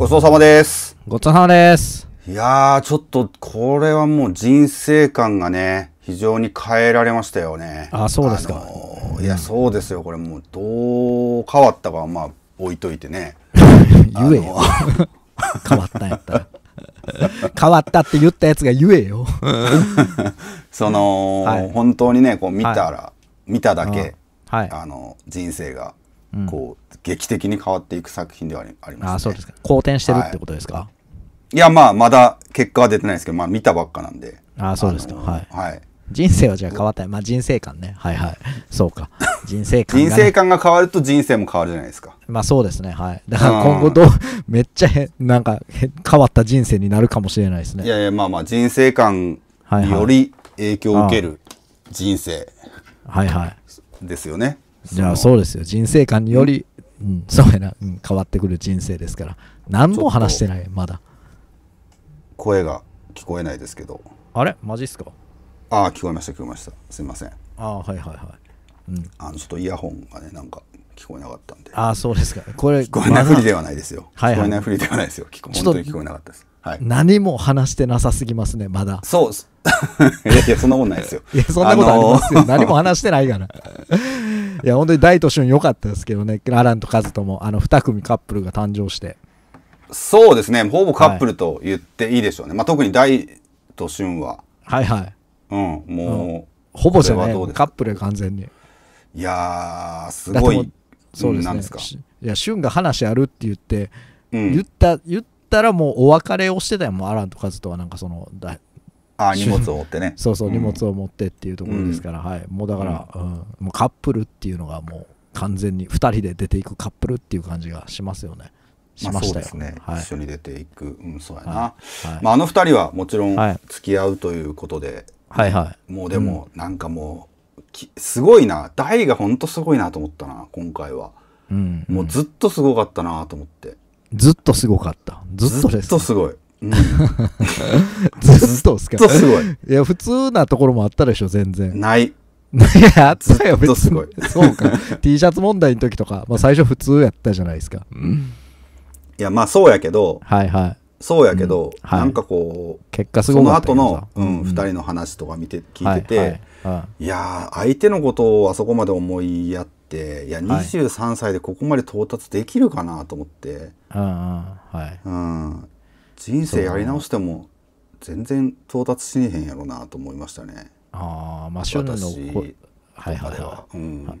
ごちそうさまです。ごちそうさまです。いやー、ちょっと、これはもう人生観がね、非常に変えられましたよね。あそうですかいや、そうですよ。これもう、どう変わったかは、まあ、置いといてね。言えよ。変わったんやったら。変わったって言ったやつが言えよ。その、はい本当にね、こう見たら、見ただけ、はい。あの、人生が、こう、劇的に変わっていく作品ではありますね。あそうですか。好転してるってことですか、いや、まあ、まだ結果は出てないですけど、まあ、見たばっかなんで。あそうですかはいはい。人生はじゃあ変わったまあ人生観ね。はいはい。そうか。人生観が、ね。人生観が変わると人生も変わるじゃないですか。まあそうですね。はい。だから今後どう、めっちゃへなんかへ変わった人生になるかもしれないですね。いやいや、まあまあ、人生観はいはいにより影響を受ける人生はいはい。ですよね。じゃあそうですよ。人生観により、うん、そうやな、うん、変わってくる人生ですから。何も話してない、まだ。声が聞こえないですけど。あれ？マジっすか？ああ、聞こえました、聞こえました。すいません。ああ、はいはいはい。うん。あの、ちょっとイヤホンがね、なんか聞こえなかったんで。ああ、そうですか。これ、聞こえないふりでまはないですよ。はいはい聞こえないふりではないですよ。聞こちょっと本当に聞こえなかったです。はいだ。何も話してなさすぎますね、まだ。そうっす。いやいや、そんなことないですよ。いや、そんなことありますよ。あのー何も話してないから。いや、本当に大と俊良かったですけどね、アランとカズとも、あの、二組カップルが誕生して。そうですね。ほぼカップルと言っていいでしょうね。まあ、特に大と俊は、はいはい。うん、もう、ほぼじゃないカップル完全に。いやー、すごい。そうですね。ですか？しいや、俊が話あるって言って、うん言った、言ったらもうお別れをしてたよ、もうアランとカズとはなんかその、だあ荷物を追ってね。そうそう、ん荷物を持ってっていうところですから、はい。もうだから、うんもうカップルっていうのがもう完全に2人で出ていくカップルっていう感じがしますよね。しましたよ。ね、はい一緒に出ていく、うん、そうやな。はいはいまあ、あの二人はもちろんはい付き合うということで、はいはい。もうでも、なんかもう、きすごいな。大がほんとすごいなと思ったな、今回は。うん。もうずっとすごかったなと思って。ずっとすごかった。ずっとです。ずっとすごい。うん、ずっとですかずっとすごい。いや、普通なところもあったでしょ、全然。ない。いや、あったよ、別にすごい。そうか。T シャツ問題の時とか、まあ最初普通やったじゃないですか。いや、まあそうやけど、はいはい。そうやけど、はいなんかこう、結果すそのごかったけど後のさ、うん、二人の話とか見て、聞いてて、はいはいうんいやー相手のことをあそこまで思いやっていやはい23歳でここまで到達できるかなと思って、うんうんはい。うん、人生やり直しても全然到達しねへんやろなと思いましたねああ、まあ、旬のはいはいはとかでは。うんい。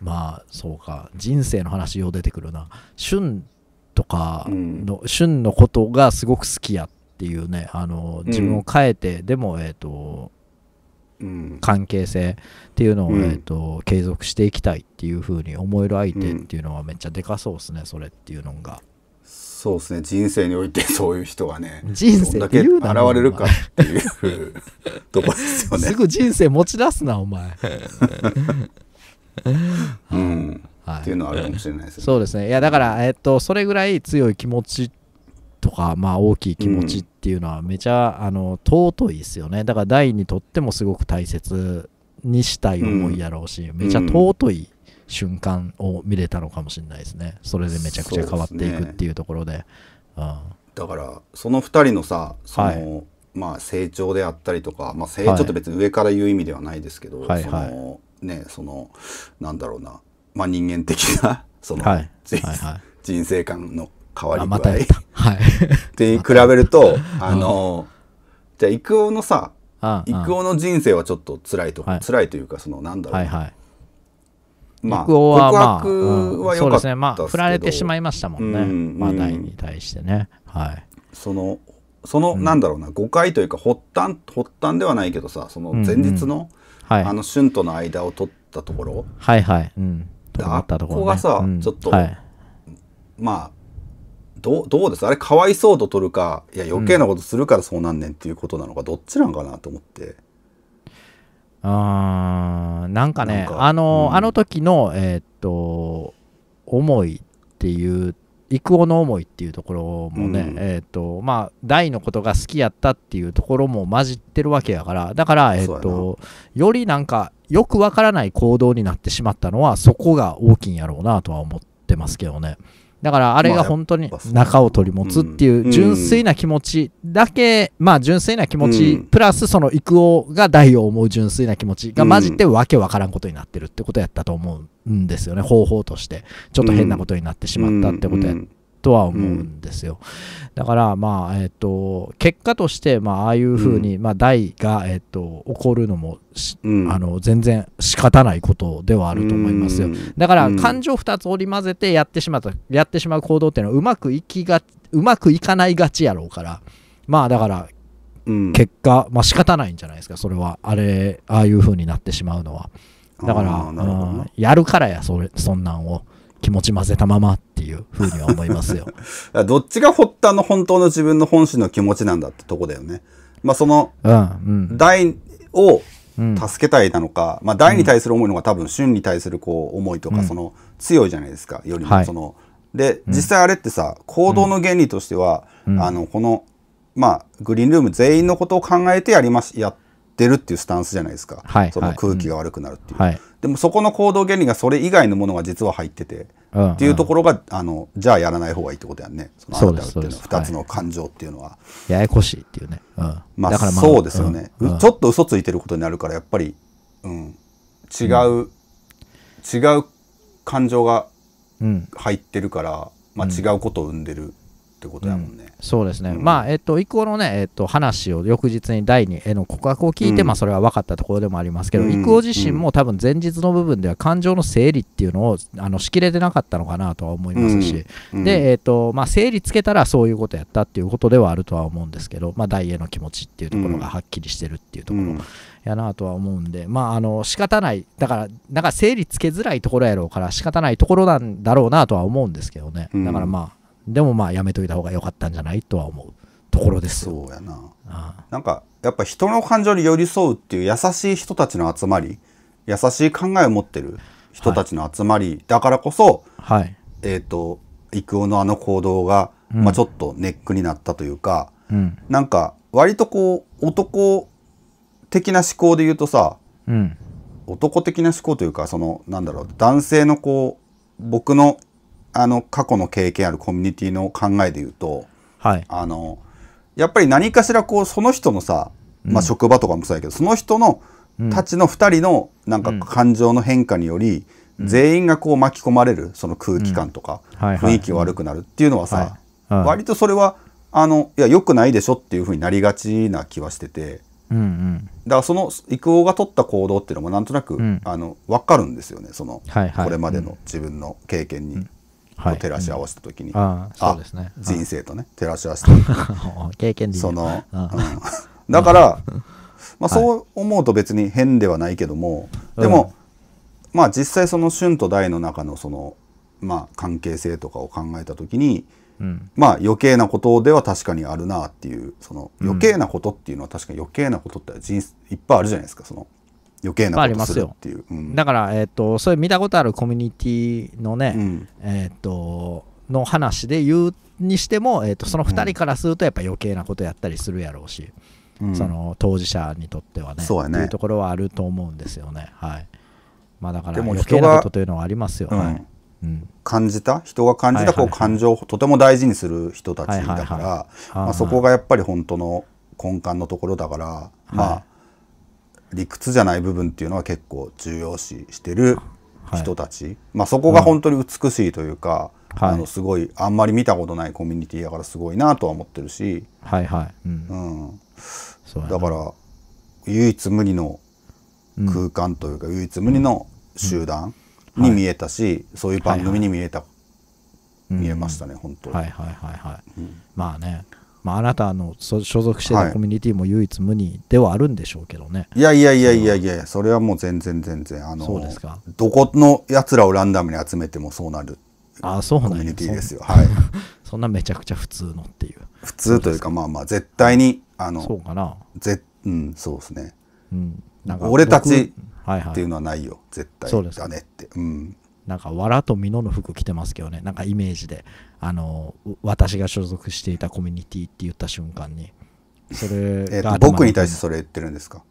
まあ、そうか。人生の話よう出てくるな。旬とかの、旬のことがすごく好きやっていうね、あの、自分を変えて、でも、えっ、と、うん関係性っていうのを、うんえー、と継続していきたいっていうふうに思える相手っていうのはめっちゃでかそうですね、それっていうのが。そうですね。人生においてそういう人がね人生だけ現れるかっていうとこですよね。すぐ人生持ち出すな、お前。うん。はい。っていうのはあるかもしれないですね。そうですね。いや、だから、えっと、それぐらい強い気持ちとか、まあ、大きい気持ちっていうのは、めちゃ、あの、尊いですよね。だから、大にとってもすごく大切にしたい思いやろうし、めちゃ尊い瞬間を見れたのかもしれないですね。それでめちゃくちゃ変わっていくっていうところで。うん。だからその二人のさその、はい。まあ成長であったりとか、まあ、成長って別に上から言う意味ではないですけど、はいそのねそのなんだろうな、まあ、人間的な その、はい。人はいはい。人生観の変わあり具合。っま。はい。て比べるとあのじゃあ育夫のさあ育夫の人生はちょっと辛いと、はい。辛いというかそのなんだろう。な、はいはい。まあ育夫は、まあ、告白はそうですね。まあ、振られてしまいましたもんね。うんまあ、うん大に対してね。はい。そのその、なんだろうな誤解というか発端発端ではないけどさその前日の、はい。あの春との間を取ったところはいはい。うん。でと思ったところ、ね、あっこがさうんちょっとはい。まあどうどうです？あれかわいそうと取るかいや余計なことするからそうなんねんっていうことなのか、どっちなんかなと思ってあーなんかねあの、うん。あの時のえーっと思いっていう育夫の思いっていうところもね、うん。えーっとまあ大のことが好きやったっていうところも混じってるわけやから。だからえーっとよりなんかよくわからない行動になってしまったのはそこが大きいんやろうなとは思ってますけどねだからあれが本当に中を取り持つっていう純粋な気持ちだけ、まあ純粋な気持ち、プラスその育夫が大を思う純粋な気持ちが混じってわけわからんことになってるってことやったと思うんですよね。方法として。ちょっと変なことになってしまったってことやとは思うんですよ。だからまあえっ、と結果としてまあああいうふうに、まあ大がえっ、と起こるのも、あの全然仕方ないことではあると思いますよ。だから感情2つ織り交ぜてやってしまったやってしまう行動っていうのはうまくいきがうまくいかないがちやろうから。まあだから結果、まあ仕方ないんじゃないですかそれは。あれああいうふうになってしまうのは。だから、うん、やるからやそれそんなんを。気持ち混ぜたままっていうふうには思いますよ。どっちが発端の本当の自分の本心の気持ちなんだってとこだよね。まあその、うんうん、大を助けたいなのか、うん、まあ大に対する思いのが多分旬に対するこう思いとか、その強いじゃないですか、よりも。その、はい、で、実際あれってさ、行動の原理としては、あの、この、まあ、グリーンルーム全員のことを考えてやりまし、やってるっていうスタンスじゃないですか。はい、その空気が悪くなるっていう。はい、でもそこの行動原理がそれ以外のものが実は入ってて、うんっていうところがあのじゃあやらない方がいいってことやんね。そのそうです2つの感情っていうのは、はい、ややこしいっていうね、うん、まあ、そうですよね、うん、ちょっと嘘ついてることになるからやっぱり、うん、違う、違う感情が入ってるから、まあ、違うことを生んでるってことやもんね、そうですね、うん、まあえっと以降のね、えっと、話を翌日に第2への告白を聞いて、うん、まあそれは分かったところでもありますけど、郁、う、夫、自身も多分前日の部分では感情の整理っていうのをあのしきれてなかったのかなとは思いますし、で、えっとまあ、整理つけたらそういうことやったっていうことではあるとは思うんですけど、まあ、第への気持ちっていうところがはっきりしてるっていうところ。やなとは思うんで、まあ、あの仕方ない、だから、なんか整理つけづらいところやろうから、仕方ないところなんだろうなとは思うんですけどね、だからまあ、でもまあやめといた方が良かったんじゃないとは思うところですそうやな。ああ。なんかやっぱ人の感情に寄り添うっていう優しい人たちの集まり優しい考えを持ってる人たちの集まり、はい、だからこそ、はい、えっ、ー、と育夫のあの行動が、うん、まあ、ちょっとネックになったというか、うん、なんか割とこう男的な思考で言うとさ、うん、男的な思考というかそのなんだろう男性のこう僕のあの過去の経験あるコミュニティの考えで言うと、はい、あのやっぱり何かしらこうその人のさ、まあ、職場とかもそうやけど、うん、その人のたちの2人のなんか感情の変化により、うん、全員がこう巻き込まれるその空気感とか、雰囲気悪くなるっていうのはさ、割とそれはあのいや良くないでしょっていうふうになりがちな気はしてて。うんうん、だからその育夫が取った行動っていうのもなんとなく、うん、あの分かるんですよねその、はいはい、これまでの自分の経験に。と照らし合わせた時に、あそうですね。人生とね照らし合わせた時 経験でその、うん、だからまあそう思うと別に変ではないけどもでも、まあ実際その春と大の中のそのまあ関係性とかを考えた時に、うん、まあ余計なことでは確かにあるなっていうその余計なことっていうのは確かに余計なことって人いっぱいあるじゃないですか。その余計なことするっていう、うん、だから、えーと、それ見たことあるコミュニティのね、うん、えっ、ー、との話で言うにしても、えーと、その2人からするとやっぱ余計なことやったりするやろうし、うん、その当事者にとってはねそうやね。いうところはあると思うんですよね。はい。まあだから余計なことというのはありますよ、はい。うん、感じた？人が感じたこう感情をとても大事にする人たちだからそこがやっぱり本当の根幹のところだから、まあ理屈じゃない部分っていうのは結構重要視してる人たち、はい、まあ、そこが本当に美しいというか、うん、あのすごいあんまり見たことないコミュニティだからすごいなとは思ってるし、はいはい。うん、うん、だから唯一無二の空間というか、唯一無二の集団に見えたし、はい、そういう番組に見えた、見えましたね、本当に。はいはいはいはい、まあねまあ、あなたの所属してたコミュニティも唯一無二ではあるんでしょうけどね、い、やいやいやいやいやそれはもう全然全然あのそうですか。どこのやつらをランダムに集めてもそうなるあそうコミュニティですよ。はい。そんなめちゃくちゃ普通のっていう。普通というかまあまあ絶対にあのそうかな。ぜうんそうですね、うん、なんか俺たちっていうのはないよ、絶対だねって。うん。なんか、わらと美濃の服着てますけどね、なんかイメージで、あの、私が所属していたコミュニティって言った瞬間に、それが、えー、僕に対してそれ言ってるんですか？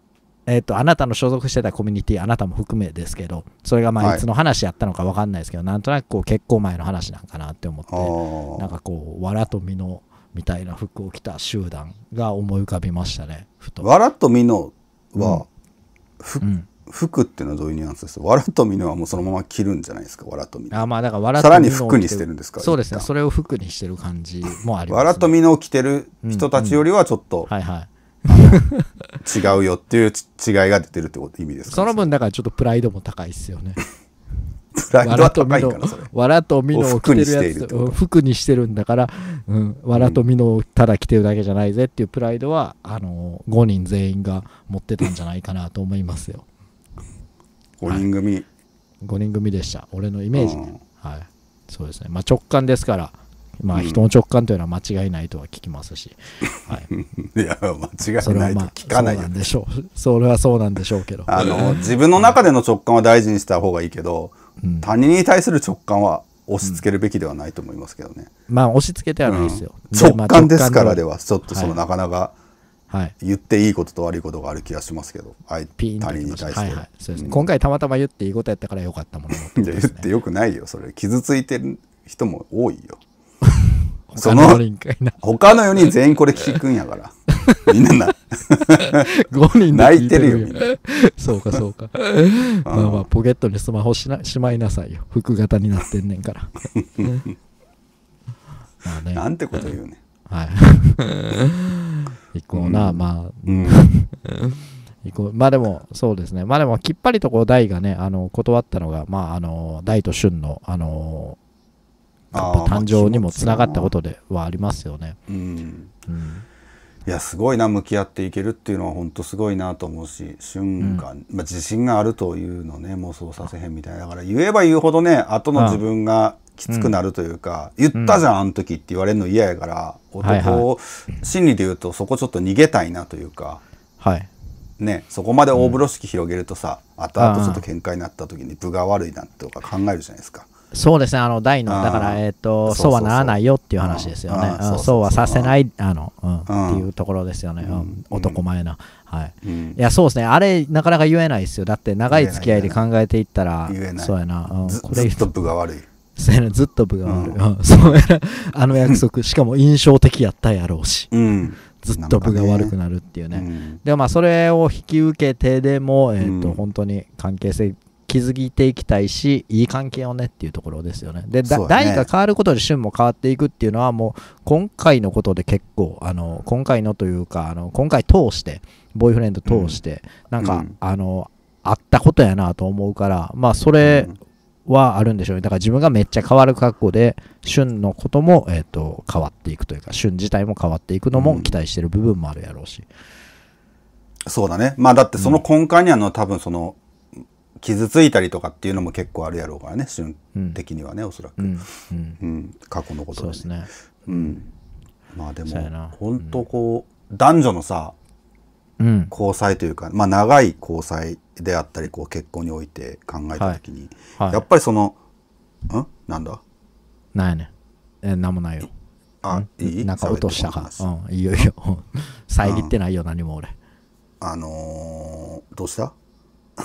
えーと、あなたの所属してたコミュニティあなたも含めですけどそれがまあい。つの話やったのか分かんないですけど、はい、なんとなくこう結構前の話なんかなって思ってなんかこうわらとみのみたいな服を着た集団が思い浮かびましたねわらとみのは、うん、服っていうのはどういうニュアンスですわらとみのはもうそのまま着るんじゃないですか？わらとみあまあだからわらとさらに服にしてるんですか？そうですね。それを服にしてる感じもあります、ね、わらとみのを着てる人たちよりはちょっと、うん。うん、はいはい。違うよっていう違いが出てるってこと意味ですか、ね、その分だからちょっとプライドも高いっすよね。プライドは高いからそれ。わらとみのを着てるやつ。服にしてるんだから、うん、わらとみのをただ着てるだけじゃないぜっていうプライドは、あの5人全員が持ってたんじゃないかなと思いますよ5人組、はい、5人組でした。俺のイメージ、はい。そうですね。まあ直感ですから。まあ、人の直感というのは間違いないとは聞きますし、はい、いや間違いないと聞かないよ、まあ、そうなんでしょう。それはそうなんでしょうけど。あの自分の中での直感は大事にした方がいいけど、うん、他人に対する直感は押し付けるべきではないと思いますけどね、うん、まあ押し付けてはないですよ、うん、直感ですからでは。ちょっとその、なかなか言っていいことと悪いことがある気がしますけど、はい、他人に対して、はいはい。そうです。ね今回たまたま言っていいことやったからよかったもの、ね、言ってよくないよそれ。傷ついてる人も多いよ。そ の他の4人全員これ聞くんやから。みんなな。5人泣いてるよみんな。そうかそうか。まあまあポケットにスマホしなしまいなさいよ。服型になってんねんから。まあね。なんてこと言うねはい行こうな、うん、まあ、うん、行こう。まあでもそうですね。まあでもきっぱりとこう大がねあの断ったのがまああの大と俊のあの誕生にもつながったことではありますよね。うん、うん、いやすごいな向き合っていけるっていうのは本当すごいなと思うし瞬間、うん、まあ、自信があるというのね妄想させへんみたいな。だから言えば言うほどね後の自分がきつくなるというか、うん、言ったじゃんあの時って言われるの嫌やから、男心理で言うとそこちょっと逃げたいなというか。はいね、そこまで大風呂敷広げるとさ、後々ちょっと喧嘩になった時に分が悪いなとか考えるじゃないですか。そうですね、あの大の、だから、えっ、ー、とそうはならないよっていう話ですよね。そうはさせない、あの、うん、っていうところですよね。うん、男前な。はい。いや、そうですね、あれ、なかなか言えないですよ。だって、長い付き合いで考えていったら、そうやな。これずっと部が悪い。そうやな、ずっと部が悪い。うん、そうやな、あの約束、しかも印象的やったやろうし。うん。ずっと部が悪くなるっていうね。ね。でもまあそれを引き受けてでも、えーと本当に関係性築いていきたいしいい関係をねっていうところですよね。で、ね、代が変わることで旬も変わっていくっていうのはもう今回のことで結構あの今回のというかあの今回通してボーイフレンド通して、うん、なんか、うん、あのあったことやなと思うからまあそれはあるんでしょうね。だから自分がめっちゃ変わる格好で旬のことも、えーと、変わっていくというか旬自体も変わっていくのも期待してる部分もあるやろうし、うん、そうだね。まあだってその根幹にあの、多分その傷ついたりとかっていうのも結構あるやろうからね。瞬的にはね、おそらく、うん。うん、過去のことで、ね、そうですね、うん、まあでも本当こう、男女のさ、うん、交際というか、まあ、長い交際であったりこう結婚において考えた時に、はい。はい、やっぱりそのん？なんだ？なんやねん。えなんもないよ。あいい？なんか落としたか。うん。いいよいいよ。遮ってないよ、何も俺。あのー、どうした？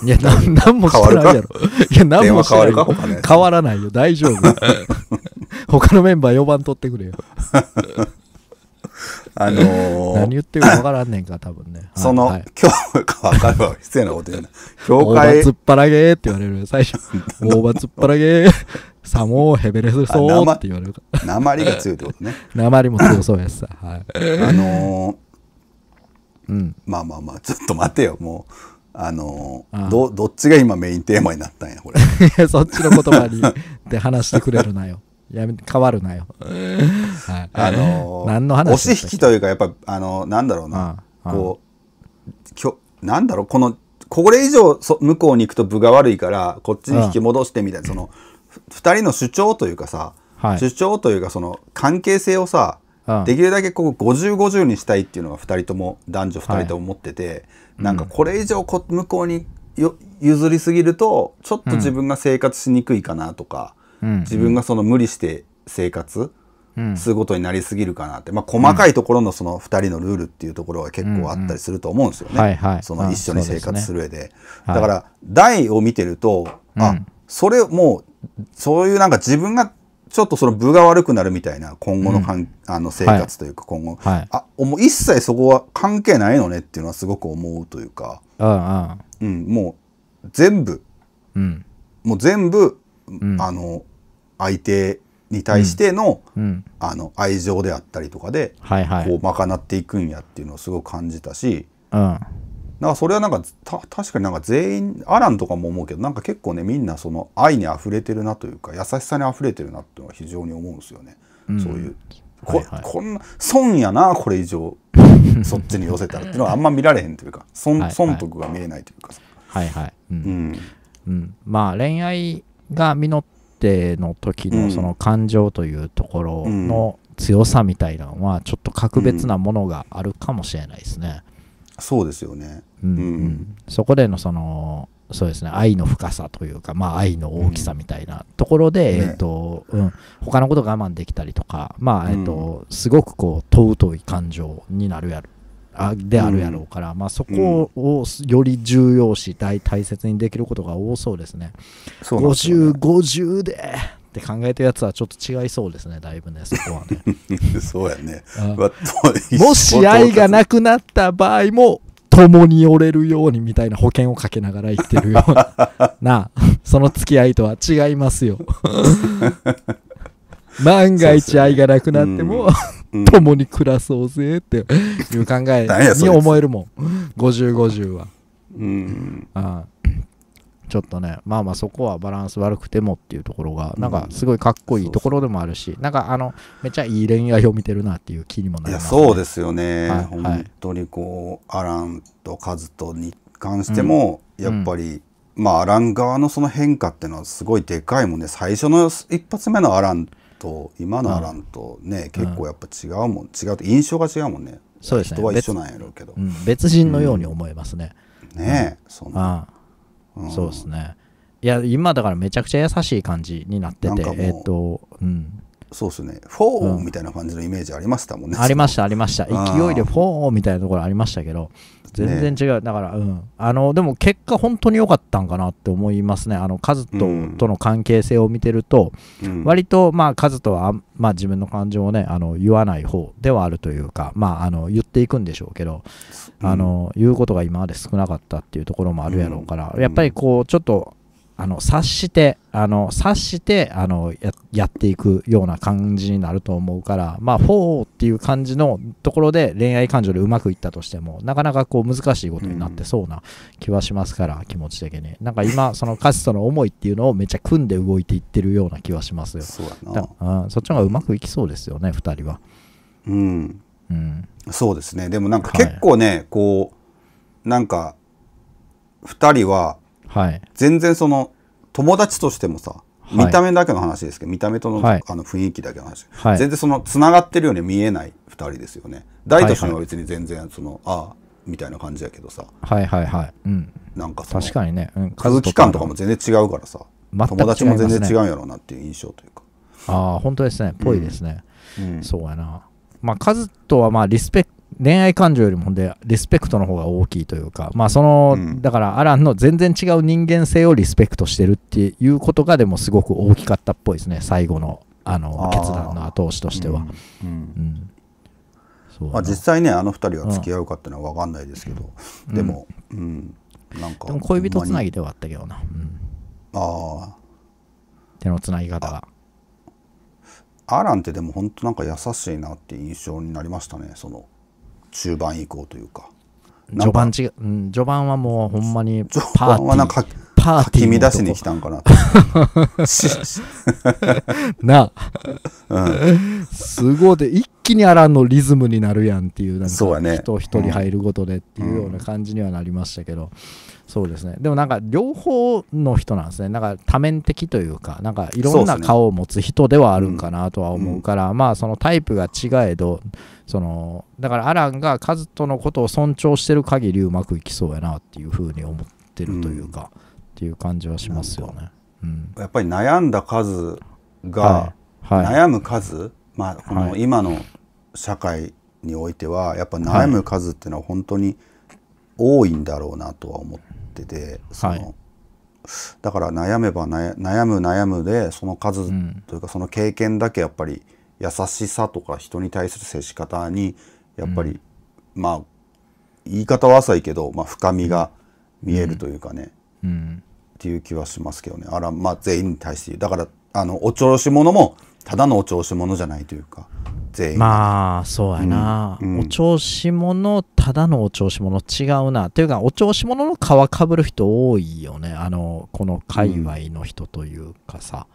いや、な なんもしてないやろ。いや、なんもしてないよ。変わらないよ。大丈夫。他のメンバー4番取ってくれよ。あのー、何言ってるか分からんねんか、多分ね。その、はい、今日か分かるわ。失礼なこと言うな。教会。突っ張らげーって言われる。最初。大葉突っ張らげー。サモーヘベレスそうって言われる。鉛が強いってことね。鉛も強そうやしさ。はい。あのー、うん。まあまあまあ、ちょっと待てよ、もう。あのどどっちが今メインテーマになったんやこれそっちの言葉にで話してくれるなよやめ変わるなよ、はい、あの何の話押し引きというかやっぱあのなんだろうな。こうきょなんだろう。このこれ以上そ向こうに行くと分が悪いからこっちに引き戻してみたいなその2人の主張というかさ、はい、主張というかその関係性をさできるだけここ5050にしたいっていうのが2人とも男女2人とも持ってて、はい、なんかこれ以上こ向こうに譲りすぎるとちょっと自分が生活しにくいかなとか、うん、自分がその無理して生活することになりすぎるかなって、まあ、細かいところのその2人のルールっていうところは結構あったりすると思うんですよね、その一緒に生活する上で、だから大を見てると、あそれもうそういうなんか自分がちょっとその分が悪くなるみたいな今後のかん、うん、あの生活というか今後、はい、あもう一切そこは関係ないのねっていうのはすごく思うというか、うん、もう全部、うん、もう全部、うん、あの相手に対しての,、あの愛情であったりとかで、はいはい、こう賄っていくんやっていうのをすごく感じたし、うん、なんかそれはなんか確かになんか全員アランとかも思うけどなんか結構ねみんなその愛にあふれてるなというか優しさにあふれてるなっていうのは非常に思うんですよね、うん、そういうこはいはい、こんな損やなこれ以上 そっちに寄せたらっていうのはあんま見られへんというか損損得が見えないというかはいはい。うん、うん、まあ恋愛が実っての時のその感情というところの強さみたいなのはちょっと格別なものがあるかもしれないですね、そうですよね。うん、うん、そこでのそのそうですね愛の深さというか、まあ、愛の大きさみたいなところで、うん、えーとうん、他のこと我慢できたりとか、まあえーと、すごくこう尊い感情になるやるあであるやろうから、まあ、そこをより重要視大大切にできることが多そうですね。そうね50、50でって考えたやつはちょっと違いそうですね、だいぶね、そこはね。そうやね。もし愛がなくなった場合も、共に折れるようにみたいな保険をかけながら生きてるような、な その付き合いとは違いますよ。万が一愛がなくなっても、共に暮らそうぜっていう考え に思えるもん。50、50は。うん。ああ。ちょっとね、まあまあそこはバランス悪くてもっていうところが、なんかすごいかっこいいところでもあるし、なんかあの、めっちゃいい恋愛を見てるなっていう気にもなります、ね、そうですよね、はい、本当にこう、アランとカズとに関しても、やっぱり、うん、まあアラン側のその変化っていうのはすごいでかいもんね。最初の一発目のアランと今のアランとね、結構やっぱ違うもん、違うと印象が違うもんね。そうですね。人は一緒なんやろうけど。別人のように思えますね。ねえ、そんな。そうですねいや今だからめちゃくちゃ優しい感じになっててえっ、とうんそうっすね。フォーみたいな感じのイメージありましたもんね、ありましたありました。勢いでフォーみたいなところありましたけど全然違う、ね、だからうん。あのでも結果本当に良かったんかなって思いますね。あのカズと,、との関係性を見てると、うん、割とまあカズとは、まあ、自分の感情をねあの言わない方ではあるというかまああの言っていくんでしょうけど、う。ん、あの言うことが今まで少なかったっていうところもあるやろうから、やっぱりこうちょっとあの察してあの察してあのやっていくような感じになると思うからまあ4っていう感じのところで恋愛感情でうまくいったとしてもなかなかこう難しいことになってそうな気はしますから、うん、気持ち的に。なんか今 その歌詞との思いっていうのをめっちゃ組んで動いていってるような気はしますよ。そうだなそっちの方がうまくいきそうですよね2人は。うん、うん、そうですね。でもなんか結構ね、はい、こうなんか2人ははい、全然その友達としてもさ、見た目だけの話ですけど見た目との,、あの雰囲気だけの話、はい、全然そのつながってるように見えない2人ですよね。大としては別に全然その、ああみたいな感じやけどさ。はいはいはい、うん、なんか確かにね、うん、空気感とかも全然違うからさ、ね、友達も全然違うんやろうなっていう印象というか。ああ本当ですね。ぽいですね、うん、そうやな。まあカズとはまあリスペク恋愛感情よりもでリスペクトの方が大きいというかまあその、うん、だからアランの全然違う人間性をリスペクトしてるっていうことがでもすごく大きかったっぽいですね最後のあの決断の後押しとしては、うんうん。まあ、実際ねあの2人は付き合うかっていうのは分かんないですけど、でも、うん、なんかでも恋人つなぎではあったけどな、ああ手のつなぎ方が。アランってでも本当なんか優しいなって印象になりましたねその中盤以降というか。序盤違う、うん、序盤はもうほんまにパーティー。なんかパーティー乱しに来たんかな なうん、すごい。で一気にアランのリズムになるやんっていうなんか人一人入ることでっていうような感じにはなりましたけど、うんそうですね。でもなんか両方の人なんですね。なんか多面的というかなんかいろんな顔を持つ人ではあるんかなとは思うから、ね。うん、まあそのタイプが違えどそのだからアランがカズトのことを尊重してる限りうまくいきそうやなっていうふうに思ってるというか、うん、っていう感じはしますよね、うん、やっぱり悩んだ数が、はい。はい、悩む数まあこの今の社会においてはやっぱ悩む数っていうのは本当に多いんだろうなとは思ってて、そのだから悩めば悩む悩むでその数というかその経験だけやっぱり優しさとか人に対する接し方にやっぱり、まあ言い方は浅いけど、まあ、深みが見えるというかね、っていう気はしますけどね。あらまあ全員に対してだからあのお調子者もただのお調子者じゃないというか全員まあそうやな、うんうん、お調子者ただのお調子者違うな。っていうかお調子者の皮かぶる人多いよね。あのこの界隈の人というかさ、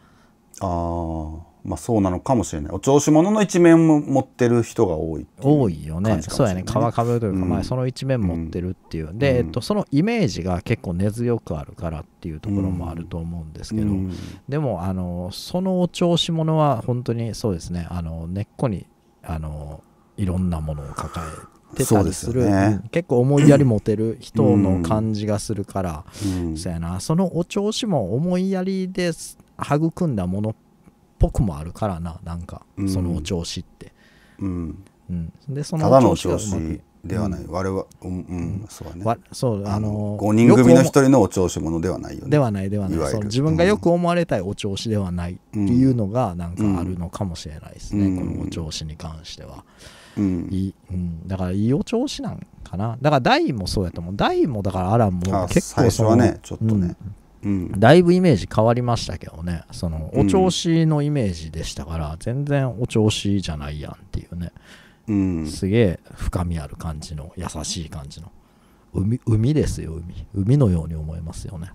うん、ああまあそうなのかもしれない。お調子者の一面も持ってる人が多い多いよね。そうやね。皮かぶるというか、うん、まあ、その一面持ってるっていう、うん、で、えっと、そのイメージが結構根強くあるからっていうところもあると思うんですけど、うん、でもあのそのお調子者は本当にそうですね。あの根っこにあのいろんなものを抱えてたりする、ね、結構思いやり持てる人の感じがするから、そうやな。そのお調子も思いやりで育んだものっぽくもあるからななんかそのお調子って、うん。うん、でそのお調子ではない、うん、我々うん、うん、そうね。そうあの5人組の一人のお調子者ではないよね。ではないではない。そ自分がよく思われたいお調子ではないっていうのがなんかあるのかもしれないですね、このお調子に関しては、うん。いいうん、だからいいお調子なんかな。だから大もそうやと思う。大もだからアランも結構最初はねちょっとね、うん、だいぶイメージ変わりましたけどね。そのお調子のイメージでしたから、全然お調子じゃないやんっていうね、うん、すげえ深みある感じの優しい感じの。海海ですよ海。海のように思いますよね。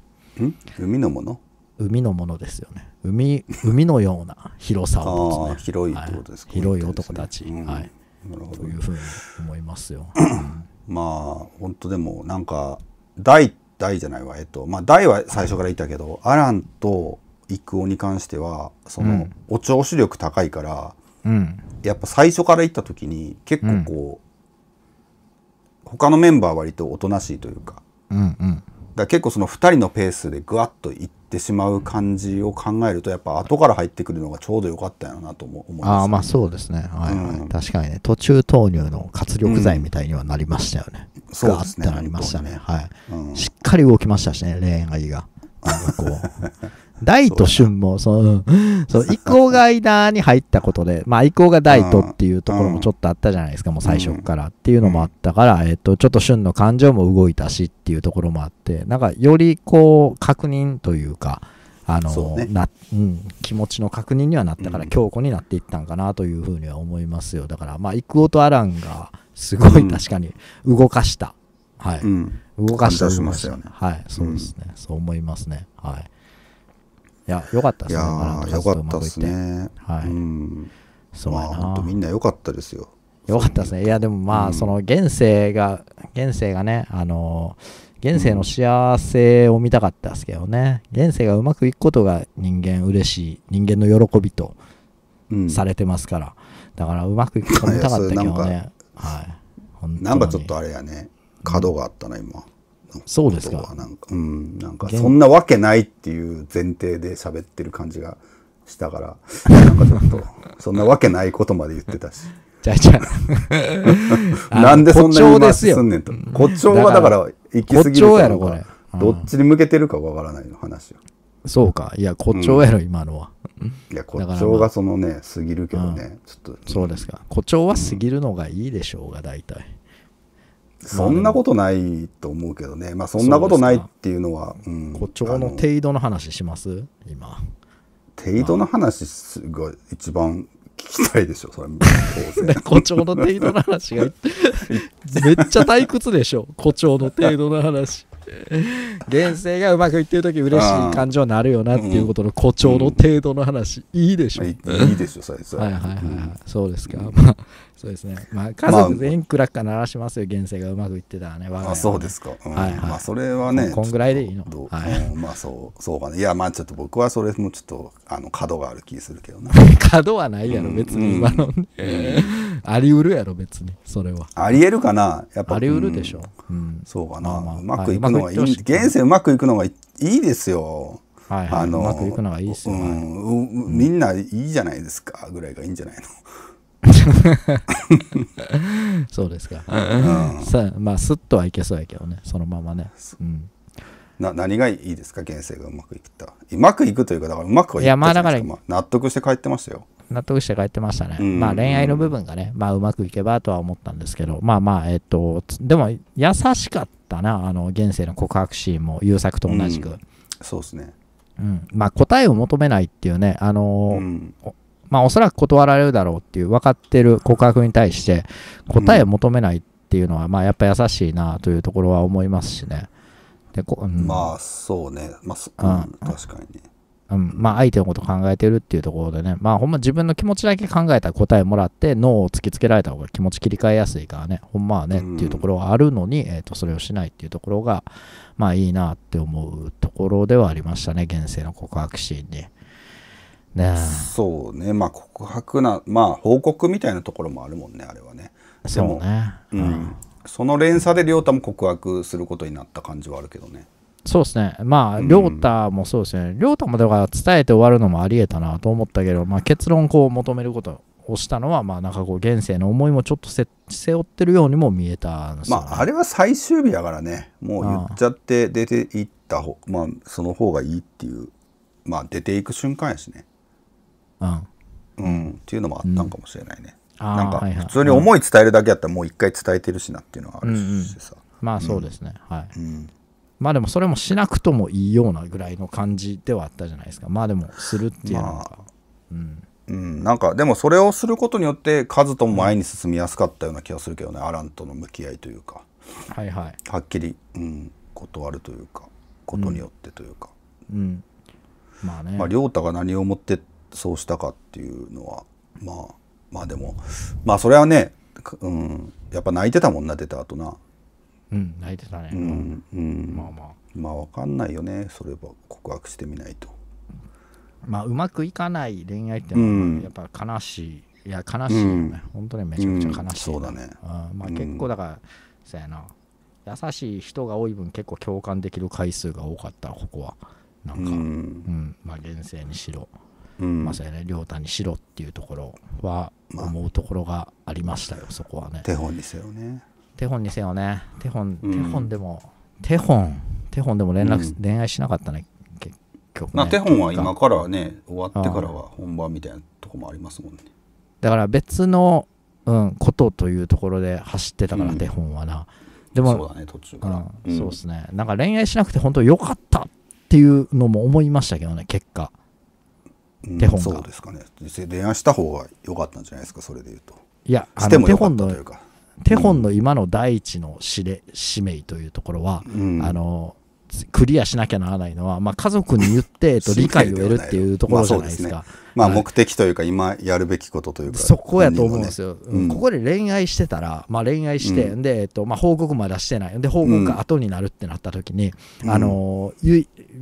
海のもの？海のものですよね。海海のような広さをね、広いってことですか、はい、広い男たち、うん、はい。なるほど。というふうに思いますよ。まあ本当でもなんか大大じゃないわ。えっとまあ大は最初からいたけど、アランと育夫に関してはその、うん、お調子力高いから、うん、やっぱ最初から行った時に結構こう、うん、他のメンバーは割とおとなしいというか,、うんうん、だ結構その2人のペースでぐわっといってしまう感じを考えるとやっぱ後から入ってくるのがちょうどよかったよなと思います、ね、ああまあそうですね、はい、はい。うん、確かにね途中投入の活力剤みたいにはなりましたよね、うん、そうですねなりましたね、はい、うん、しっかり動きましたしね恋愛が。なんかこう 大と春も、その、そう、移行が間に入ったことで、まあ、移行が大とっていうところもちょっとあったじゃないですか、もう最初からっていうのもあったから、えっと、ちょっと春の感情も動いたしっていうところもあって、なんか、よりこう、確認というか、あの、ね、なうん、気持ちの確認にはなったから、強固になっていったんかなというふうには思いますよ。だから、まあ、イクオとアランが、すごい確かに動かした。はい。動かした。しますよね。はい。そうですね。そう思いますね。はい。いや、よかったですね。いやよかったですね。はい。うん、そうやな。まあ、みんなよかったですよ。よかったですね。いや、でもまあ、うん、その現世が、現世がね、あの現世の幸せを見たかったですけどね。現世がうまくいくことが人間嬉しい、人間の喜びとされてますから。だからうまくいくこと見たかったけどね。はい。なんかちょっとあれやね、角があったな、今。そうですか。なんかうんなんかそんなわけないっていう前提で喋ってる感じがしたからなんかちょっと そんなわけないことまで言ってたし。じゃじゃ なんでそんなに今すんねんと誇張がだから行き過ぎるやろこれ。どっちに向けてるかわからないの話よ。そうか。いや誇張やろ、今のは。いや誇張がそのね過ぎるけどね、ちょっと。そうですか。誇張は過ぎるのがいいでしょうが大体、そんなことないと思うけどね、まあ、そんなことないっていうのは、うん、誇張の程度の話します？今。程度の話が一番聞きたいでしょそれ。誇張の程度の話が めっちゃ退屈でしょ誇張の程度の話。現世がうまくいってる時嬉しい感情になるよなっていうことの誇張の程度の話、いいでしょ。いいでしょそれはいはいはい、はい、そうですか、まあそうですね。まあ、家族全員クラッカー鳴らしますよ、現世がうまくいってたらね。我があ、そうですか。うん、はい、はい、まあ、それはね。こんぐらいでいいの？はい、うん、まあ、そう、そうかね。いや、まあ、ちょっと僕はそれもちょっと、あの、角がある気するけどな。角はないやろ、別に今の、あり得るやろ、別に、それは。あり得るかな？やっぱ。あり得るでしょ。うん。そうかな。まあまあ、うまくいくのがいい。現世うまくいくのがいいですよ。はいはい、あのうまくいくのがいいですよ、ね、うん、みんないいじゃないですかぐらいがいいんじゃないの？そうですか、うん、さまあすっとはいけそうやけどね。そのままね、うん、な何がいいですか？現世がうまくいった。うまくいくというかだからうまくはいやまあだから、まあ、納得して帰ってましたよ。納得して帰ってましたね、うん、まあ恋愛の部分がね、まあうまくいけばとは思ったんですけど。まあまあえっとでも優しかったなあの現世の告白シーンも優作と同じく、うん、そうですね。うん、まあ答えを求めないっていうねあのーうん、まあおそらく断られるだろうっていう分かってる告白に対して答えを求めないっていうのは、まあやっぱ優しいなというところは思いますしね。でこうん、まあそうね、まあ、うん、確かにね。うん、まあ相手のこと考えてるっていうところでね、まあほんま自分の気持ちだけ考えた答えもらって脳を突きつけられた方が気持ち切り替えやすいからね、ほんまはねっていうところがあるのに、えー、とそれをしないっていうところが、まあいいなって思うところではありましたね、現世の告白シーンに。ねそうね、まあ告白な、まあ報告みたいなところもあるもんね、あれはね。そうね。うん。その連鎖で亮太も告白することになった感じはあるけどね。そうですね。まあ、亮太もそうですね。亮太もだから伝えて終わるのもありえたなと思ったけど、まあ、結論こう求めることをしたのは、まあ、なんかこう、現世の思いもちょっと背負ってるようにも見えたんですよ、ね、まあ、あれは最終日やからね、もう言っちゃって出ていった方、まあ、その方がいいっていう、まあ、出ていく瞬間やしね。うん。うん、っていうのもあったんかもしれないね。うん、なんか、普通に思い伝えるだけやったらもう一回伝えてるしなっていうのがあるしさ。うんうんまあそうですね、はい。うん。まあでもそれもしなくともいいようなぐらいの感じではあったじゃないですか。まあでもするっていうのは、まあ、うん。うん、なんかでもそれをすることによってカズとも前に進みやすかったような気がするけどね、うん、アランとの向き合いというか。はいはい。はっきり、うん、断るというか。ことによってというか、うん、うん、まあね。まあ亮太が何をもってそうしたかっていうのはまあまあでもまあそれはね、うん、やっぱ泣いてたもんな出た後な。うん泣いてたね。うん、うん、まあまあ。まあ分かんないよねそれは。告白してみないと。まあうまくいかない恋愛ってのはやっぱ悲しい、うん、いや悲しいよね、うん、本当にめちゃくちゃ悲しい、うん、そうだね、うん、まあ結構だから、そうやな。優しい人が多い分結構共感できる回数が多かったここは。なんか、うん、うん、まあ現世にしろ、うん、まあそうやね亮太にしろっていうところは思うところがありましたよ、そこはね。手本にせよね。手本にせよね。手本、手本でも手本。手本でも連絡、うん、恋愛しなかったね結局、ね、まあ、手本は今からはね終わってからは本番みたいなとこもありますもんね。だから別の、うん、ことというところで走ってたから、うん、手本はな。でもそうだね途中から、うん、そうですね。なんか恋愛しなくて本当良かったっていうのも思いましたけどね結果手本が、そうですかね。恋愛した方が良かったんじゃないですかそれでいうと。いやあの手本の手本の今の第一の使使命というところは、うん、あのクリアしなきゃならないのは、まあ、家族に言って、えっと、理解を得るっていうところじゃないですか。まあ、目的というか、今やるべきことというか、そこやと思うんですよ、うん、ここで恋愛してたら、まあ、恋愛して、うん、でえっとまあ、報告まだしてない、で報告が後になるってなった時に、うん、あの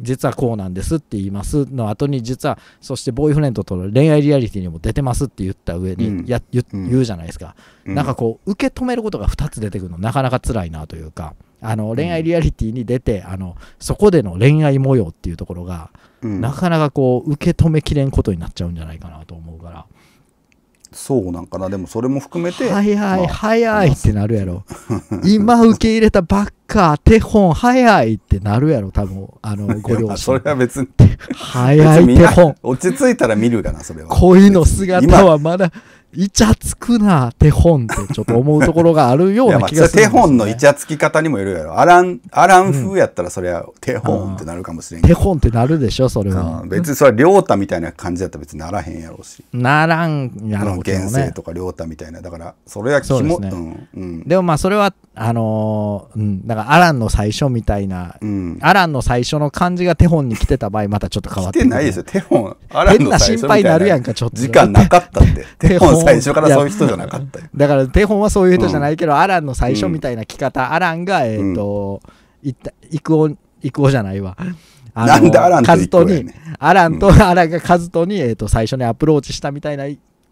実はこうなんですって言いますの後に、実は、そしてボーイフレンドとの恋愛リアリティにも出てますって言った上に、や言言うじゃないですか、なんかこう、受け止めることが2つ出てくるの、なかなか辛いなというか。あの恋愛リアリティに出て、あのそこでの恋愛模様っていうところが、うん、なかなかこう受け止めきれんことになっちゃうんじゃないかなと思うから。そうなんかな。でもそれも含めて早い、まあ、早いってなるやろ。今受け入れたばっか手本早いってなるやろ多分あの ご両親。それは別に。早い手本。落ち着いたら見るかなそれは。恋の姿はまだイチャつくな手本ってちょっと思うところがあるような気がする、ね、手本のイチャつき方にもよるやろ。アランアラン風やったらそれは手本ってなるかもしれんけど、手本ってなるでしょそれは、うん、別にそれは亮太みたいな感じだったら別にならへんやろうし。ならんやろうけどね。現世とか亮太みたいな。だからそれは気も、ね。うんうん、でもまあそれはあのー、うん、だからアランの最初みたいな、うん、アランの最初の感じが手本に来てた場合またちょっと変わって来てないですよ。手本アランの最初みたいな。変な心配になるやんかちょっと。時間なかったって。手本 最初からそういう人じゃなかったよ。だから手本はそういう人じゃないけど、うん、アランの最初みたいな着方、アランがえっ、ー、と、いったイクオイクオじゃないわ。なんでアランとカズトにアランとアランがカズトに、えーと、最初にアプローチしたみたいな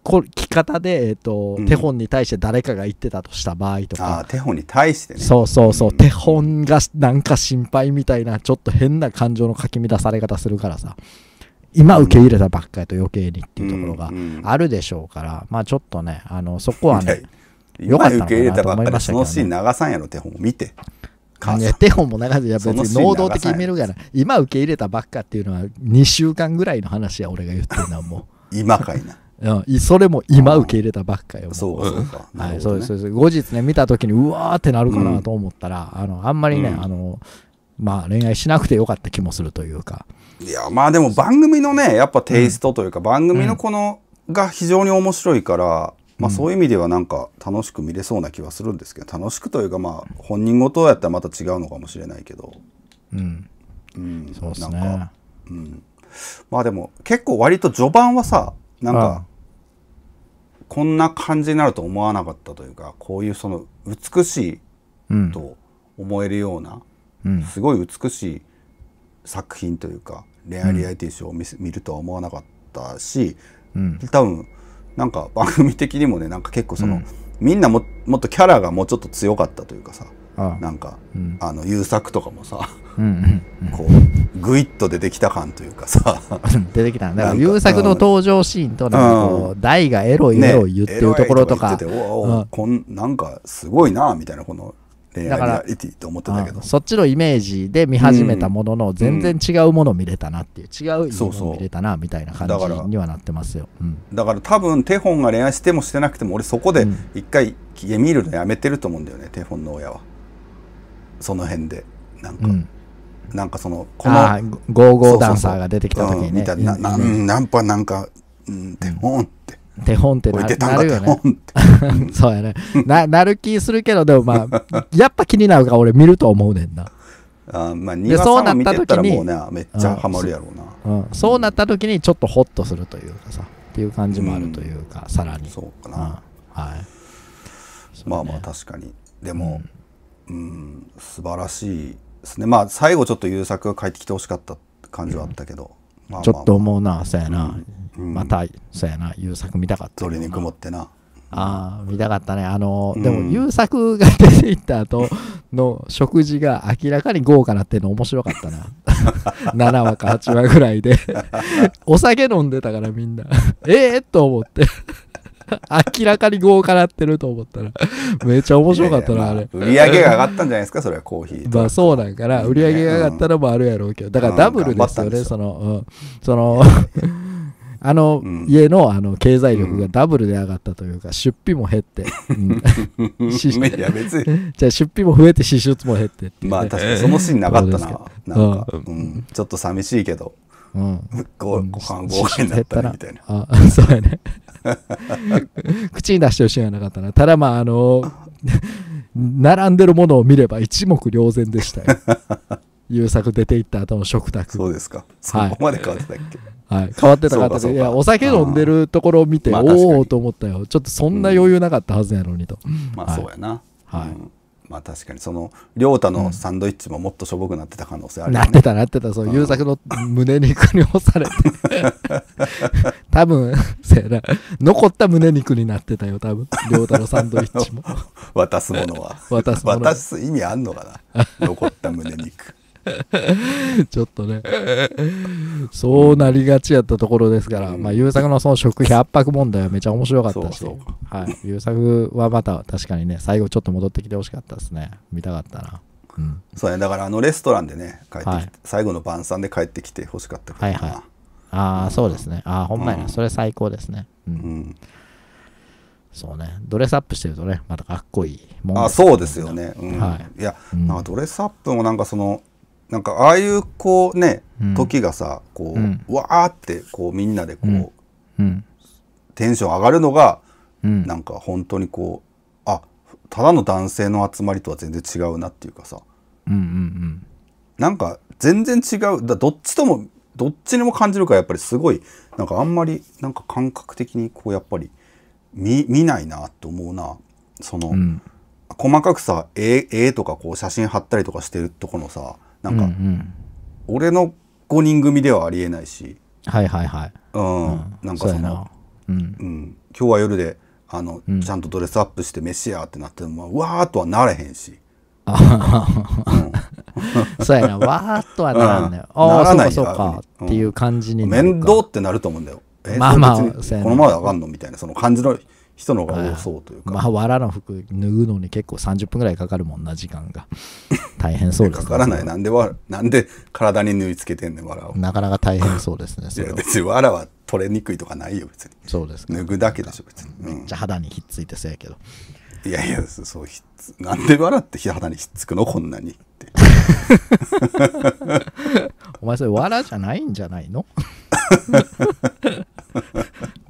こき方で、えーと、うん、手本に対して誰かが言ってたとした場合とか。あ手本に対してね。そうそうそう、うん、手本がなんか心配みたいなちょっと変な感情のかき乱され方するからさ。今受け入れたばっかりと余計にっていうところがあるでしょうから、まあちょっとねあのそこはねよかったのかなと思いましたけど、ね、そのシーン流さんやろ手本を見て。手本も流さんや別に能動的に見るから今受け入れたばっかっていうのは2週間ぐらいの話や俺が言ってるのはもう。今かいなうん、それも今受け入れたばっかよ。そうそうか。はい、そうです。後日ね、見た時にうわーってなるかなと思ったら、うん、あの、あんまりね、うん、あの、まあ恋愛しなくてよかった気もするというか。いや、まあでも番組のね、やっぱテイストというか、番組のこの、が非常に面白いから、まあそういう意味ではなんか楽しく見れそうな気はするんですけど、楽しくというかまあ本人ごとやったらまた違うのかもしれないけど。うん。うん、そうですね。うん。まあでも結構割と序盤はさ、なんか、こんな感じになると思わなかったというかこういうその美しいと思えるような、うん、すごい美しい作品というか恋愛リアリティショーを見,、見るとは思わなかったし、うん、多分なんか番組的にもねなんか結構その、うん、みんなももっとキャラがもうちょっと強かったというかさなんか、うん、あの優作とかもさ、うんうん、こうグイッと出てきた感というかさ。出てきただから優作の登場シーンとなんかこう大がエロいエロい言ってるところとか、ね、とこんなんかすごいなみたいなこの恋愛リアリティと思ってたけど。そっちのイメージで見始めたものの、全然違うものを見れたなっていう、違うものを見れたなみたいな感じにはなってますよ、だから多分手本が恋愛してもしてなくても俺そこで一回見るのやめてると思うんだよね手本の親は。その辺でなんか、うん、なんかそのこのゴーゴーダンサーが出てきた時にねそうなななんぱなんか、うん、手本って。手本ってななるよね。そうやね。ななる気するけどでもまあ やっぱ気になるから俺見ると思うねんな。あまあ庭さん見てたらもうねめっちゃハマるやろうな、うん、そうなった時にちょっとホッとするというかさっていう感じもあるというか、さらに。そうかな、はい。まあまあ確かに。でも、うん素晴らしいですね。まあ最後ちょっと優作が帰ってきてほしかった感じはあったけど、うんまあ、ちょっと思うなそうやな、うん、またそうやな優作見たかった。鶏肉持ってな。ああ見たかったね。あの、うん、でも優作が出ていった後の食事が明らかに豪華なっていうの面白かったな。7話か8話ぐらいで。お酒飲んでたからみんな。ええと思って明らかに豪華なってると思ったら、めっちゃ面白かったな、あれ。売り上げが上がったんじゃないですか、それはコーヒー。まあそうなんから、売り上げが上がったのもあるやろうけど、だからダブルですよね、その、うん、その、あの家のあの経済力がダブルで上がったというか、出費も減って、いや別に。じゃあ出費も増えて支出も減ってまあ確かにそのシーンなかったな。なんか、うん、ちょっと寂しいけど、うん、ごご飯豪華になったみたいなあそうやね 口に出してほしいはなかったな。ただまあ、あの、並んでるものを見れば一目瞭然でしたよ。優作出ていった後の食卓。そうですか。そこまで変わってたっけ、はい、変わってたかった。いやお酒飲んでるところを見て、おおと思ったよ。ちょっとそんな余裕なかったはずやのにと、うん、まあそうやな。はい、うんまあ確かにその亮太のサンドイッチももっとしょぼくなってた可能性あるよね、なってたなってた。そう優作の胸肉に押されて。多分せやな。残った胸肉になってたよ多分。亮太のサンドイッチも。渡すものは。渡すもの。渡す意味あんのかな？残った胸肉 ちょっとね、そうなりがちやったところですから、うん、まあ、優作のその食費圧迫問題はめちゃ面白かったし、はい、優作はまた確かにね、最後ちょっと戻ってきてほしかったですね。見たかったな。うん、そうね、だからあのレストランでね、帰ってきて、はい、最後の晩餐で帰ってきてほしかったはいはい。ああ、うん、そうですね。ああ、ほんまやな、うん、それ最高ですね。うん。そうね、ドレスアップしてるとね、またかっこいいもん、ね、あそうですよね。はい、いや、なんかドレスアップもなんかその、なんかああいうこうね、うん、時がさこう、うん、わーってこうみんなでこう、うん、テンション上がるのが、うん、なんか本当にこうあただの男性の集まりとは全然違うなっていうかさ、うんうんうん、なんか全然違う。だどっちともどっちにも感じるからやっぱりすごいなんかあんまりなんか感覚的にこうやっぱり見見ないなと思うな。その、細かくさ絵絵とかこう写真貼ったりとかしてるとこのさなんか、うんうん、俺の5人組ではありえないし。はいはいはい、うん、うん、なんかそのうん、うん、今日は夜であの、うん、ちゃんとドレスアップして飯やってなってもうわーっとはなれへんし。うん、そうやな。わーっとはならんね、うん、ああそうかそうか。っていう感じに面倒ってなると思うんだよ。えまあまあこのままであかんのみたいなその感じの人の方が多そうというか。まあ藁の服脱ぐのに結構30分ぐらいかかるもんな時間が。大変そうです、ね、かからない。なんでわなんで体に縫い付けてんねん藁を。なかなか大変そうですね いや別に藁は取れにくいとかないよ別に。そうです脱ぐだけでしょ別に、うん、めっちゃ肌にひっついてそうやけど。いやいやそうひっつなんで藁って肌にひっつくのこんなにって。お前それ藁じゃないんじゃないの？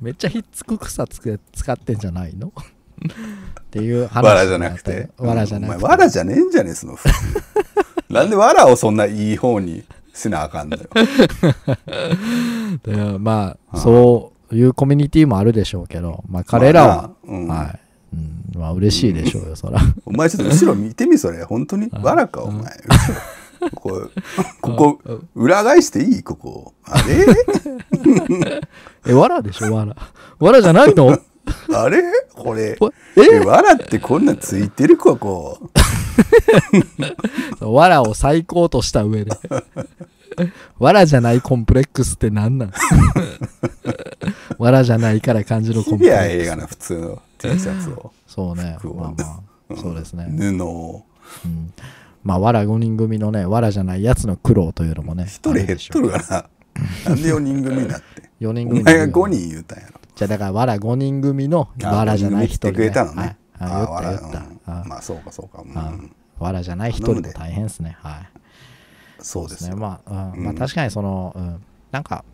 めっちゃひっつく草つけ使ってんじゃないの？っていう話わらじゃなくて？わらじゃなくて。わらじゃねえんじゃねえその服 なんでわらをそんないい方にしなあかんのよ。でまあそういうコミュニティもあるでしょうけどまあ彼らは、まあうん、はい。うん、まあ嬉しいでしょうよ、そら。お前ちょっと後ろ見てみ、それ。本当に？わらか、お前。ここ、ここ、裏返していい？ここ。あれ？え、わらでしょ、わら。わらじゃないの？あれ？これ。え？わらってこんなついてる？ここ。わらを最高とした上で。わらじゃないコンプレックスって何なん？わらじゃないから感じるコンプレックス。いや、映画な、普通の T シャツを。そうね。まあまあ、そうですね。布を。うんまあ、わら5人組のね、わらじゃないやつの苦労というのもね。一人減っとるから。なんで4人組になって。4人組。お前が5人言うたんやろ。じゃあだから、わら5人組のわらじゃない人、ね。くれたのね。はい、あ言った言った。まあ、そうかそうか。わらじゃない一人も大変ですね。はい。そうですね。まあ、うん、まあ確かにその、うん、なんか、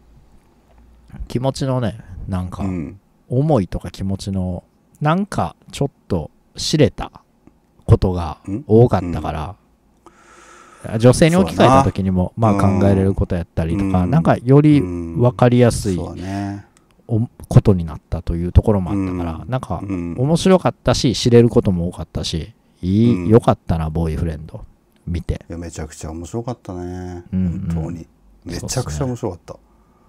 気持ちのね、なんか、思いとか気持ちの、なんかちょっと知れたことが多かったから、女性に置き換えた時にもまあ考えれることやったりとか、なんかより分かりやすいことになったというところもあったから、なんか面白かったし知れることも多かったしいい、よかったなボーイフレンド見て。いやめちゃくちゃ面白かったね、本当に。めちゃくちゃ面白かった、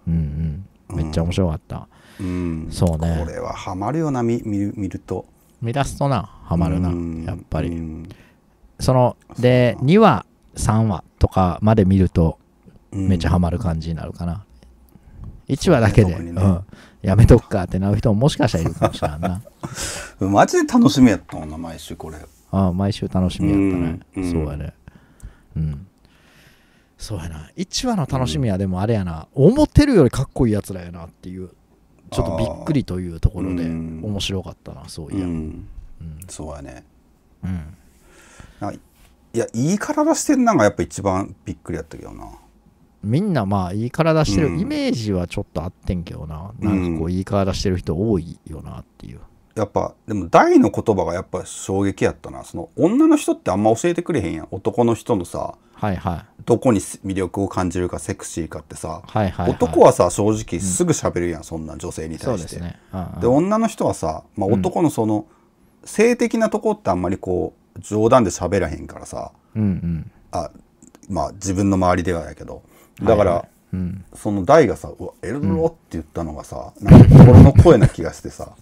うんうん。めっちゃ面白かった、うん、そうね。これはハマるよな見る見ると。見出すとなハマるな、やっぱり、そので2話3話とかまで見るとめっちゃハマる感じになるかな、1話だけで、ねうん、やめとくかってなる人ももしかしたらいるかもしれんな。マジで楽しみやったもんな毎週これ。ああ毎週楽しみやったね、そうやね。うん。そうやな。1話の楽しみはでもあれやな、思ってるよりかっこいいやつらやなっていう。ちょっとびっくりというところで面白かったなそういや、うん、そうやね。うんいやいい体してんのがやっぱ一番びっくりやったけどな。みんなまあいい体してる、イメージはちょっとあってんけどな、うん、なんかこういい体してる人多いよなっていう。やっぱでも大の言葉がやっぱ衝撃やったな。その女の人ってあんま教えてくれへんやん。男の人のさはいはい、どこに魅力を感じるかセクシーかってさ、はいはいはい、男はさ正直すぐ喋るやん、うん、そんな女性に対して。で、ね。うん、女の人はさ、まあ、男のその、性的なとこってあんまりこう冗談で喋らへんからさ、うんうん、あまあ自分の周りではやけどだから、はいはいうん、その大がさ「うわエロって言ったのがさ、うん、なんか心の声な気がしてさ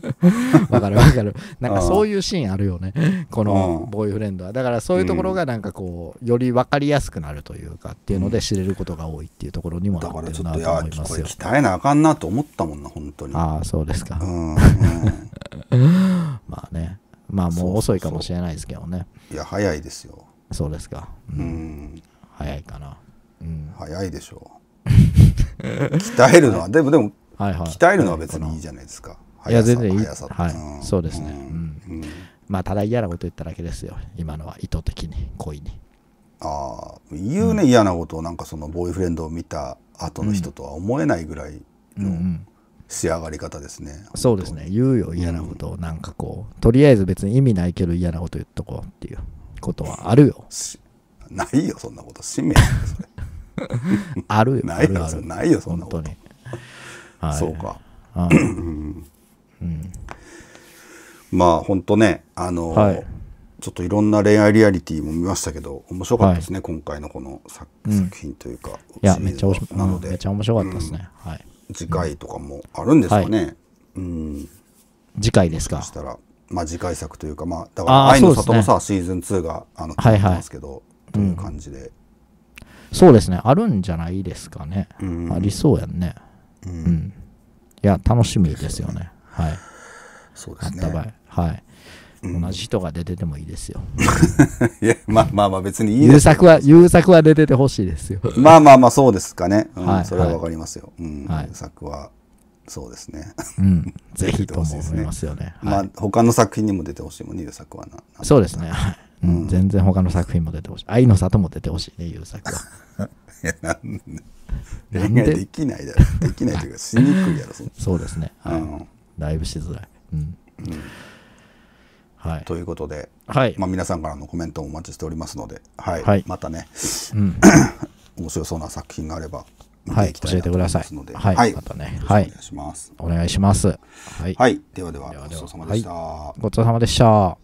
わかるわかる。なんかそういうシーンあるよね。このボーイフレンドは。だからそういうところがなんかこう、より分かりやすくなるというかっていうので知れることが多いっていうところにもなってるなと思いますよ。鍛えなあかんなと思ったもんな、本当に。ああ、そうですか。うん、うん、まあね。まあもう遅いかもしれないですけどね。いや、早いですよ。そうですか。うん。早いかな。うん、早いでしょう。鍛えるのは、でもでも、はいはい、鍛えるのは別にい。いじゃないですか。いや全然いい。はい、うん、そうですね、うん、まあただ嫌なこと言っただけですよ。今のは意図的に故意に。ああ。言うね、嫌なことをなんかそのボーイフレンドを見た後の人とは思えないぐらいの仕上がり方ですね、そうですね。言うよ嫌なことをなんかこうとりあえず別に意味ないけど嫌なこと言っとこうっていうことはあるよ。ないよそんなこと。使命 あるよ ないよないよそんなこと。に、はい、そうか、うん。まあ本当ねあの、はい、ちょっといろんな恋愛リアリティも見ましたけど面白かったですね、はい、今回のこの作,、作品というかいやめっちゃなので。めっちゃ面白かったですね、はい、次回とかもあるんですかね、うん。次回ですか。そしたらまあ次回作というかまあだから愛の里もさ、シーズン2があの決まってますけど、という感じで、そうですね。あるんじゃないですかね、ありそうやんね。うん、いや楽しみですよね。はい。そうですね。あった場合。はい、同じ人が出ててもいいですよ。いやまあまあまあ別にいいです優作は優作は出ててほしいですよ。まあまあまあそうですかね、うんはいそれはわかりますよ、うんはい。優作はそうですね。うん ぜひとも思いますよね。まあ他の作品にも出てほしいもんね優作はな。なそうですね、はい。うん全然他の作品も出てほしい。愛の里も出てほしいね優作は。いやなんで。恋愛で？きないだろ。できないというかしにくいやろそうですね、はい。うん。だいぶしづらい、うんはい、ということで、はい。まあ、皆さんからのコメントもお待ちしておりますので、はい。はい。またねうん。面白そうな作品があれば見はい。ていきたいなと思いますので、教えてください。はい。またね。はい。お願いします。お願いします。はい、はい、ではではではではごちそうさまでした。ごちそうさまでした